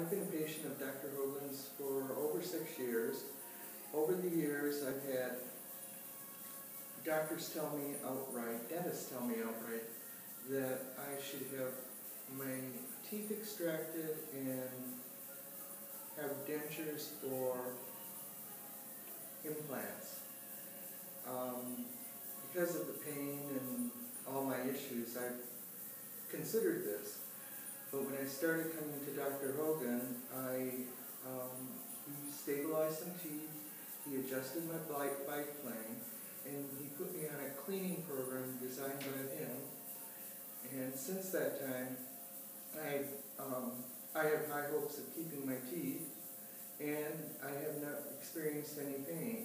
I've been a patient of Dr. Hogan's for over six years. Over the years, I've had doctors tell me outright, dentists tell me outright, that I should have my teeth extracted and have dentures or implants. Um, because of the pain and all my issues, I've considered this. But when I started coming to Dr. Hogan, I um, he stabilized some teeth, he adjusted my bite, bite plane, and he put me on a cleaning program designed by him. And since that time, I um, I have high hopes of keeping my teeth, and I have not experienced any pain.